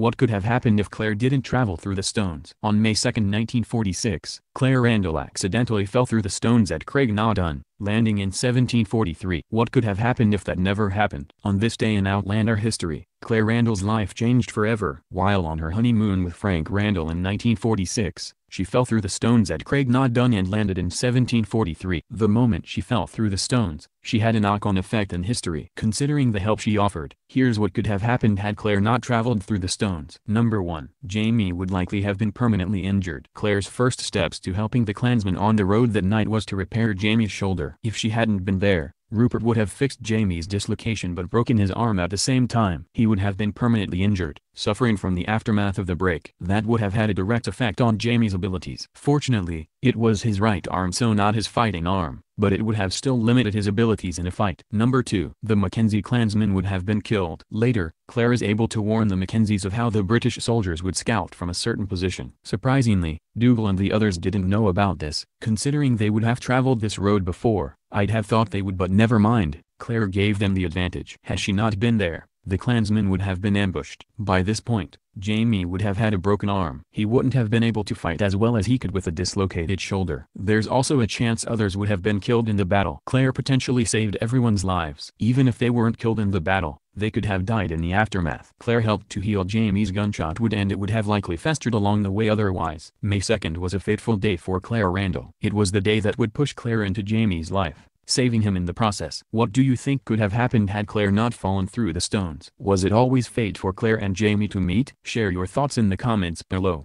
What could have happened if Claire didn't travel through the stones? On May 2, 1946, Claire Randall accidentally fell through the stones at Craig Craigh na Dun, landing in 1743. What could have happened if that never happened? On this day in Outlander history, Claire Randall's life changed forever. While on her honeymoon with Frank Randall in 1946, she fell through the stones at Craigh na Dun and landed in 1743. The moment she fell through the stones, she had a knock-on effect in history. Considering the help she offered, here's what could have happened had Claire not traveled through the stones. Number 1. Jamie would likely have been permanently injured. Claire's first steps to helping the clansmen on the road that night was to repair Jamie's shoulder. If she hadn't been there, Rupert would have fixed Jamie's dislocation but broken his arm at the same time. He would have been permanently injured, suffering from the aftermath of the break. That would have had a direct effect on Jamie's abilities. Fortunately, it was his right arm so not his fighting arm, but it would have still limited his abilities in a fight. Number 2. The Mackenzie clansmen would have been killed. Later, Claire is able to warn the Mackenzies of how the British soldiers would scout from a certain position. Surprisingly, Dougal and the others didn't know about this. Considering they would have traveled this road before, I'd have thought they would but never mind, Claire gave them the advantage. Had she not been there, the clansmen would have been ambushed. By this point, Jamie would have had a broken arm. He wouldn't have been able to fight as well as he could with a dislocated shoulder. There's also a chance others would have been killed in the battle. Claire potentially saved everyone's lives. Even if they weren't killed in the battle, they could have died in the aftermath. Claire helped to heal Jamie's gunshot wound and it would have likely festered along the way otherwise. May 2nd was a fateful day for Claire Randall. It was the day that would push Claire into Jamie's life saving him in the process. What do you think could have happened had Claire not fallen through the stones? Was it always fate for Claire and Jamie to meet? Share your thoughts in the comments below.